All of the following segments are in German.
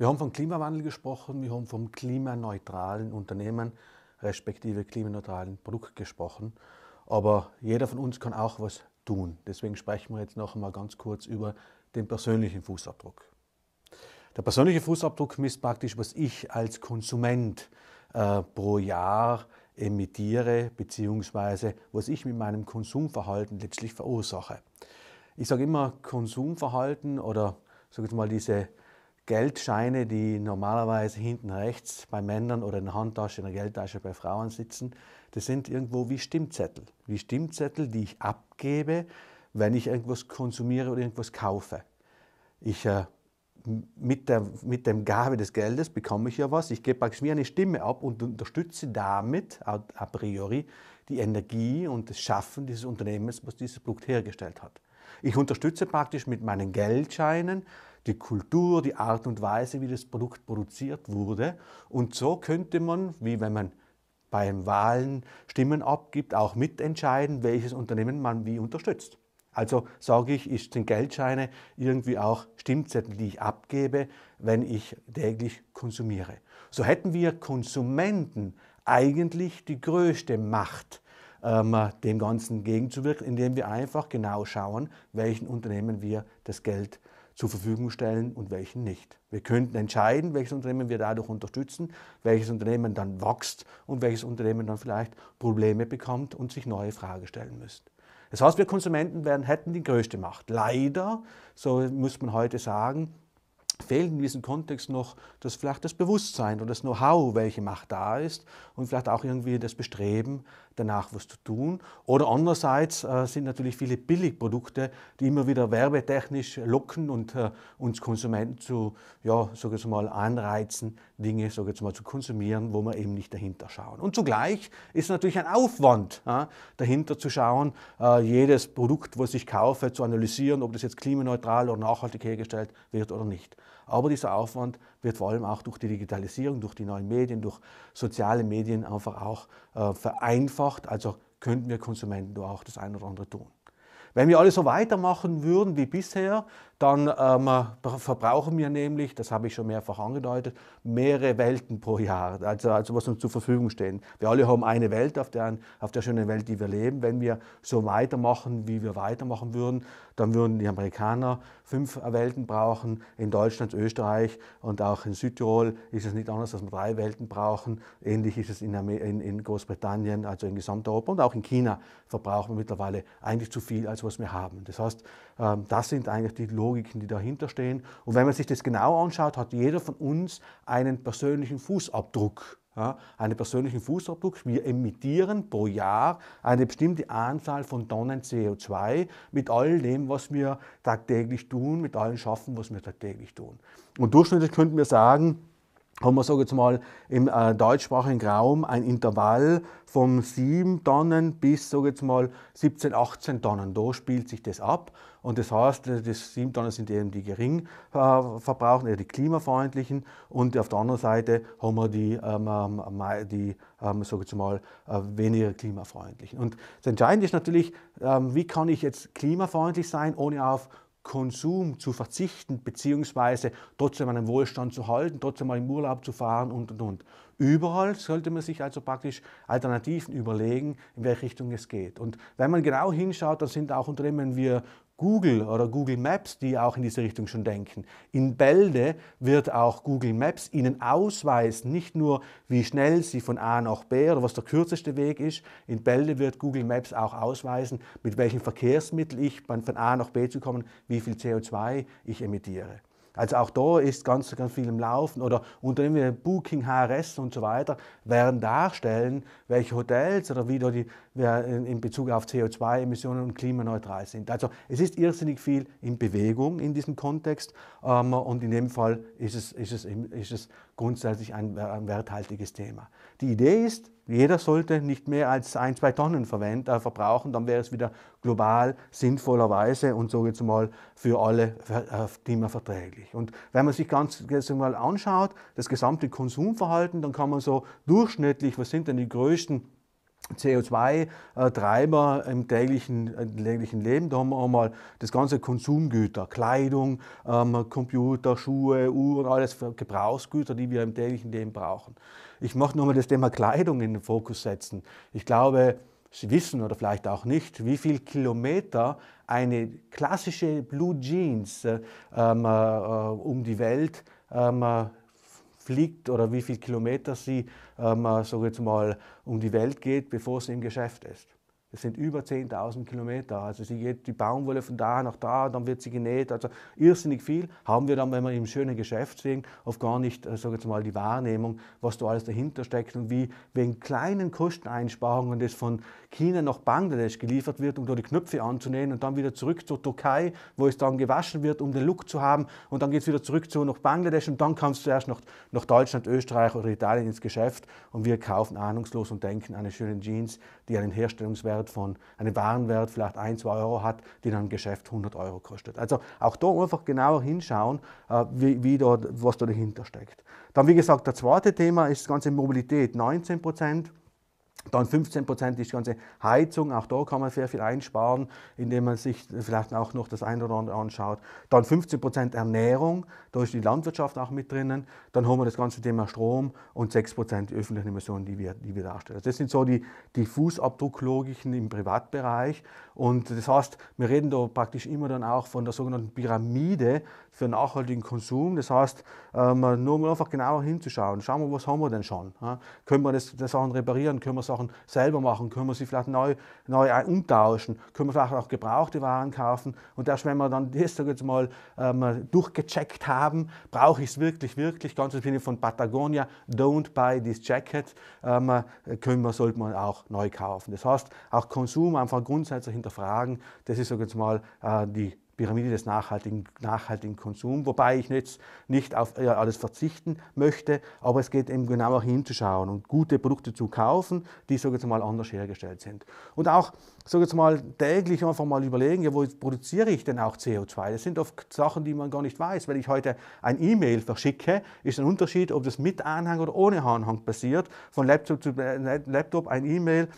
Wir haben vom Klimawandel gesprochen, wir haben vom klimaneutralen Unternehmen respektive klimaneutralen Produkt gesprochen. Aber jeder von uns kann auch was tun. Deswegen sprechen wir jetzt noch einmal ganz kurz über den persönlichen Fußabdruck. Der persönliche Fußabdruck misst praktisch, was ich als Konsument äh, pro Jahr emittiere, beziehungsweise was ich mit meinem Konsumverhalten letztlich verursache. Ich sage immer, Konsumverhalten oder sage ich mal diese Geldscheine, die normalerweise hinten rechts bei Männern oder in der Handtasche, in der Geldtasche bei Frauen sitzen, das sind irgendwo wie Stimmzettel. Wie Stimmzettel, die ich abgebe, wenn ich irgendwas konsumiere oder irgendwas kaufe. Ich äh, mit der, mit dem Gabe des Geldes bekomme ich ja was. Ich gebe praktisch mir eine Stimme ab und unterstütze damit a priori die Energie und das Schaffen dieses Unternehmens, was dieses Produkt hergestellt hat. Ich unterstütze praktisch mit meinen Geldscheinen die Kultur, die Art und Weise, wie das Produkt produziert wurde. Und so könnte man, wie wenn man beim Wahlen Stimmen abgibt, auch mitentscheiden, welches Unternehmen man wie unterstützt. Also sage ich, sind Geldscheine irgendwie auch Stimmzettel, die ich abgebe, wenn ich täglich konsumiere. So hätten wir Konsumenten eigentlich die größte Macht, ähm, dem Ganzen gegenzuwirken, indem wir einfach genau schauen, welchen Unternehmen wir das Geld zur Verfügung stellen und welchen nicht. Wir könnten entscheiden, welches Unternehmen wir dadurch unterstützen, welches Unternehmen dann wächst und welches Unternehmen dann vielleicht Probleme bekommt und sich neue Fragen stellen müsste. Das heißt, wir Konsumenten werden, hätten die größte Macht. Leider, so muss man heute sagen, fehlt in diesem Kontext noch das, vielleicht das Bewusstsein oder das Know-how, welche Macht da ist und vielleicht auch irgendwie das Bestreben, danach was zu tun. Oder andererseits äh, sind natürlich viele Billigprodukte, die immer wieder werbetechnisch locken und äh, uns Konsumenten zu, ja, sag ich mal, anreizen, Dinge, sag ich mal, zu konsumieren, wo wir eben nicht dahinter schauen. Und zugleich ist natürlich ein Aufwand, ja, dahinter zu schauen, äh, jedes Produkt, was ich kaufe, zu analysieren, ob das jetzt klimaneutral oder nachhaltig hergestellt wird oder nicht. Aber dieser Aufwand wird vor allem auch durch die Digitalisierung, durch die neuen Medien, durch soziale Medien einfach auch äh, vereinfacht. Also könnten wir Konsumenten da auch das eine oder andere tun. Wenn wir alle so weitermachen würden wie bisher, dann ähm, verbrauchen wir nämlich, das habe ich schon mehrfach angedeutet, mehrere Welten pro Jahr, also, also was uns zur Verfügung stehen. Wir alle haben eine Welt auf der, auf der schönen Welt, die wir leben. Wenn wir so weitermachen, wie wir weitermachen würden, dann würden die Amerikaner fünf Welten brauchen. In Deutschland, Österreich und auch in Südtirol ist es nicht anders, dass wir drei Welten brauchen. Ähnlich ist es in, in, in Großbritannien, also in Gesamteuropa und auch in China verbrauchen wir mittlerweile eigentlich zu viel, als was wir haben. Das heißt, ähm, das sind eigentlich die Logik Logiken, die dahinter stehen. Und wenn man sich das genau anschaut, hat jeder von uns einen persönlichen Fußabdruck. Ja, einen persönlichen Fußabdruck. Wir emittieren pro Jahr eine bestimmte Anzahl von Tonnen CO2 mit all dem, was wir tagtäglich tun, mit allem Schaffen, was wir tagtäglich tun. Und durchschnittlich könnten wir sagen, haben wir, sage jetzt mal, im äh, deutschsprachigen Raum ein Intervall von 7 Tonnen bis, sage jetzt mal, 17, 18 Tonnen. Da spielt sich das ab. Und das heißt, äh, die 7 Tonnen sind eben die gering äh, verbrauchen, eher die klimafreundlichen. Und auf der anderen Seite haben wir die, ähm, ähm die ähm, sage jetzt mal, äh, weniger klimafreundlichen. Und das Entscheidende ist natürlich, ähm, wie kann ich jetzt klimafreundlich sein, ohne auf Konsum zu verzichten, beziehungsweise trotzdem einen Wohlstand zu halten, trotzdem mal im Urlaub zu fahren und und und. Überall sollte man sich also praktisch Alternativen überlegen, in welche Richtung es geht. Und wenn man genau hinschaut, dann sind auch Unternehmen wie Google oder Google Maps, die auch in diese Richtung schon denken. In Bälde wird auch Google Maps Ihnen ausweisen, nicht nur wie schnell Sie von A nach B oder was der kürzeste Weg ist. In Bälde wird Google Maps auch ausweisen, mit welchem Verkehrsmittel ich von A nach B zu kommen, wie viel CO2 ich emittiere. Also auch da ist ganz, ganz viel im Laufen. Oder Unternehmen wie Booking, HRS und so weiter werden darstellen, welche Hotels oder wie da die, in Bezug auf CO2-Emissionen und klimaneutral sind. Also es ist irrsinnig viel in Bewegung in diesem Kontext ähm, und in dem Fall ist es, ist es, ist es grundsätzlich ein, ein werthaltiges Thema. Die Idee ist, jeder sollte nicht mehr als ein, zwei Tonnen verwenden, äh, verbrauchen, dann wäre es wieder global sinnvollerweise und so jetzt mal für alle äh, klimaverträglich. Und wenn man sich ganz mal anschaut, das gesamte Konsumverhalten, dann kann man so durchschnittlich, was sind denn die größten CO2-Treiber im täglichen, im täglichen Leben. Da haben wir einmal das ganze Konsumgüter, Kleidung, ähm, Computer, Schuhe, Uhren, alles Gebrauchsgüter, die wir im täglichen Leben brauchen. Ich möchte nochmal das Thema Kleidung in den Fokus setzen. Ich glaube, Sie wissen oder vielleicht auch nicht, wie viele Kilometer eine klassische Blue Jeans äh, ähm, äh, um die Welt ähm, fliegt oder wie viele Kilometer sie, ähm, so jetzt mal, um die Welt geht, bevor sie im Geschäft ist. Das sind über 10.000 Kilometer. Also sie geht die Baumwolle von da nach da, dann wird sie genäht. Also irrsinnig viel haben wir dann, wenn wir im schönen Geschäft sehen, oft gar nicht, äh, sage jetzt mal, die Wahrnehmung, was da alles dahinter steckt und wie wegen kleinen Kosteneinsparungen das von China nach Bangladesch geliefert wird, um da die Knöpfe anzunähen und dann wieder zurück zur Türkei, wo es dann gewaschen wird, um den Look zu haben und dann geht es wieder zurück zu nach Bangladesch und dann kommt es zuerst nach, nach Deutschland, Österreich oder Italien ins Geschäft und wir kaufen ahnungslos und denken eine schöne Jeans, die einen Herstellungswert Warenwert von, einen Warenwert vielleicht 1, 2 Euro hat, die dann im Geschäft 100 Euro kostet. Also auch da einfach genauer hinschauen, äh, wie, wie dort, was da dahinter steckt. Dann, wie gesagt, das zweite Thema ist das ganze Mobilität, 19 Prozent. Dann 15 Prozent ist die ganze Heizung, auch da kann man sehr viel einsparen, indem man sich vielleicht auch noch das eine oder andere anschaut. Dann 15 Prozent Ernährung, da ist die Landwirtschaft auch mit drinnen. Dann haben wir das ganze Thema Strom und 6 Prozent die öffentlichen Emissionen, die wir, die wir darstellen. Also das sind so die, die Fußabdrucklogiken im Privatbereich. Und das heißt, wir reden da praktisch immer dann auch von der sogenannten Pyramide für nachhaltigen Konsum. Das heißt, ähm, nur mal einfach genauer hinzuschauen. Schauen wir, was haben wir denn schon? Können wir das, das Sachen reparieren? Können wir Sachen selber machen? Können wir sie vielleicht neu, neu umtauschen? Können wir vielleicht auch gebrauchte Waren kaufen? Und erst wenn wir dann das jetzt mal ähm, durchgecheckt haben, brauche ich es wirklich, wirklich, ganz im Sinne von Patagonia, don't buy this jacket, ähm, können wir, sollte man auch neu kaufen. Das heißt, auch Konsum einfach grundsätzlich hinterfragen. Das ist, sage jetzt mal, äh, die Pyramide des nachhaltigen, nachhaltigen Konsums, wobei ich jetzt nicht auf alles verzichten möchte, aber es geht eben genauer hinzuschauen und gute Produkte zu kaufen, die so jetzt mal anders hergestellt sind. Und auch so jetzt mal täglich einfach mal überlegen, ja, wo produziere ich denn auch CO2? Das sind oft Sachen, die man gar nicht weiß. Wenn ich heute ein E-Mail verschicke, ist ein Unterschied, ob das mit Anhang oder ohne Anhang passiert. Von Laptop zu äh, Laptop ein E-Mail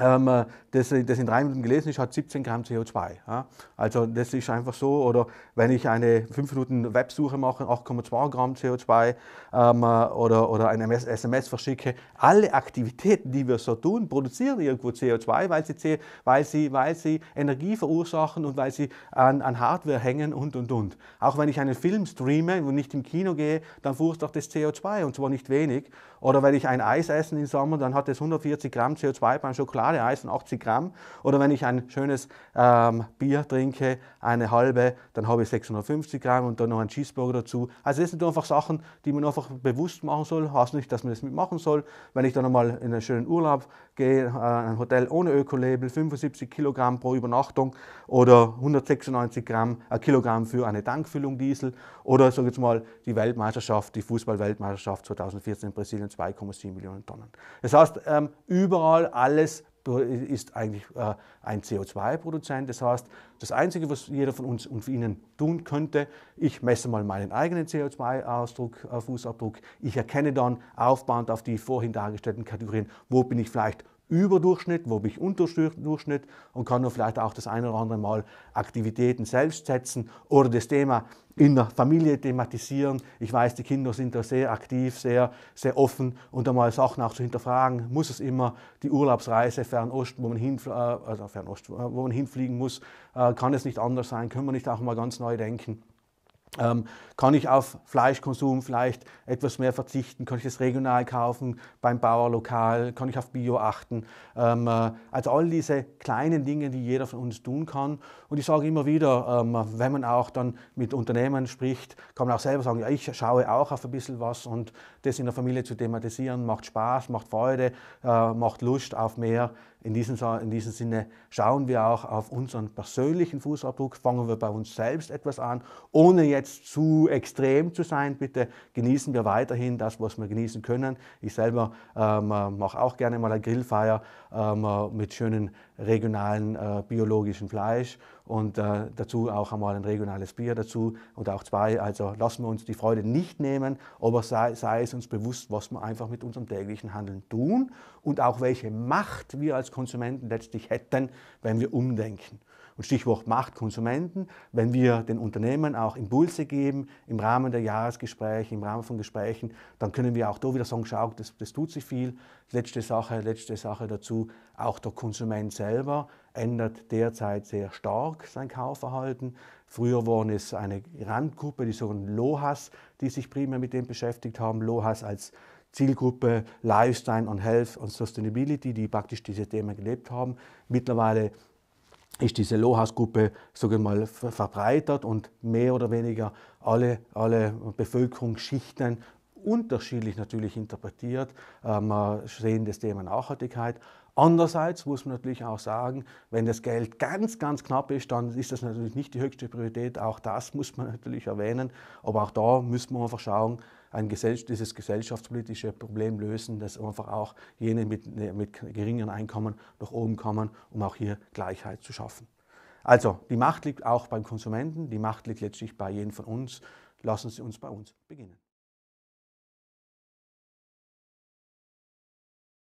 ähm, äh, das, das in drei Minuten gelesen ist, hat 17 Gramm CO2. Ja? Also das ist einfach so. Oder wenn ich eine 5 Minuten Websuche mache, 8,2 Gramm CO2 ähm, äh, oder, oder ein SMS verschicke. Alle Aktivitäten, die wir so tun, produzieren irgendwo CO2, weil sie, weil sie, weil sie Energie verursachen und weil sie an, an Hardware hängen und, und, und. Auch wenn ich einen Film streame und nicht im Kino gehe, dann verursacht das CO2 und zwar nicht wenig. Oder wenn ich ein Eis esse im Sommer, dann hat es 140 Gramm CO2 beim Schokoladeeis und 80 Gramm. Oder wenn ich ein schönes ähm, Bier trinke, eine halbe, dann habe ich 650 Gramm und dann noch ein Cheeseburger dazu. Also das sind einfach Sachen, die man einfach bewusst machen soll. Heißt nicht, dass man das mitmachen soll. Wenn ich dann einmal in einen schönen Urlaub gehe, äh, ein Hotel ohne Ökolabel, 75 Kilogramm pro Übernachtung oder 196 Gramm, äh, Kilogramm für eine Tankfüllung Diesel oder sage jetzt mal die Weltmeisterschaft, die Fußball-Weltmeisterschaft 2014 in Brasilien 2,7 Millionen Tonnen. Das heißt, ähm, überall alles ist eigentlich äh, ein CO2-Produzent. Das heißt, das Einzige, was jeder von uns und Ihnen tun könnte, ich messe mal meinen eigenen CO2-Fußabdruck. Äh, ich erkenne dann aufbauend auf die vorhin dargestellten Kategorien, wo bin ich vielleicht Überdurchschnitt, wo bin ich Unterdurchschnitt und kann nur vielleicht auch das eine oder andere Mal Aktivitäten selbst setzen oder das Thema in der Familie thematisieren. Ich weiß, die Kinder sind da sehr aktiv, sehr, sehr offen und einmal Sachen auch zu hinterfragen. Muss es immer die Urlaubsreise Fernost, wo man, hin, äh, also Fernost, wo man hinfliegen muss, äh, kann es nicht anders sein? Können wir nicht auch mal ganz neu denken? Ähm, kann ich auf Fleischkonsum vielleicht etwas mehr verzichten? Kann ich es regional kaufen, beim Bauer lokal? Kann ich auf Bio achten? Ähm, äh, also all diese kleinen Dinge, die jeder von uns tun kann. Und ich sage immer wieder, ähm, wenn man auch dann mit Unternehmen spricht, kann man auch selber sagen, ja, ich schaue auch auf ein bisschen was und das in der Familie zu thematisieren, macht Spaß, macht Freude, äh, macht Lust auf mehr. In diesem, in diesem Sinne schauen wir auch auf unseren persönlichen Fußabdruck, fangen wir bei uns selbst etwas an, ohne jetzt zu extrem zu sein. Bitte genießen wir weiterhin das, was wir genießen können. Ich selber ähm, mache auch gerne mal eine Grillfeier ähm, mit schönen regionalen äh, biologischen Fleisch und äh, dazu auch einmal ein regionales Bier dazu und auch zwei. Also lassen wir uns die Freude nicht nehmen, aber sei, sei es uns bewusst, was wir einfach mit unserem täglichen Handeln tun und auch welche Macht wir als Konsumenten letztlich hätten, wenn wir umdenken. Und Stichwort Macht Konsumenten, wenn wir den Unternehmen auch Impulse geben im Rahmen der Jahresgespräche, im Rahmen von Gesprächen, dann können wir auch da wieder sagen, schau, das, das tut sich viel. Letzte Sache, letzte Sache dazu, auch der Konsument selber ändert derzeit sehr stark sein Kaufverhalten. Früher waren es eine Randgruppe, die sogenannten LOHAS, die sich primär mit dem beschäftigt haben. LOHAS als Zielgruppe Lifestyle und Health und Sustainability, die praktisch diese Themen gelebt haben. Mittlerweile ist diese LOHAS-Gruppe sogar mal verbreitert und mehr oder weniger alle, alle Bevölkerungsschichten unterschiedlich natürlich interpretiert. Äh, wir sehen das Thema Nachhaltigkeit. Andererseits muss man natürlich auch sagen, wenn das Geld ganz, ganz knapp ist, dann ist das natürlich nicht die höchste Priorität. Auch das muss man natürlich erwähnen. Aber auch da müssen wir einfach schauen, ein Gesell dieses gesellschaftspolitische Problem lösen, dass einfach auch jene mit, mit geringeren Einkommen nach oben kommen, um auch hier Gleichheit zu schaffen. Also die Macht liegt auch beim Konsumenten, die Macht liegt letztlich bei jedem von uns. Lassen Sie uns bei uns beginnen.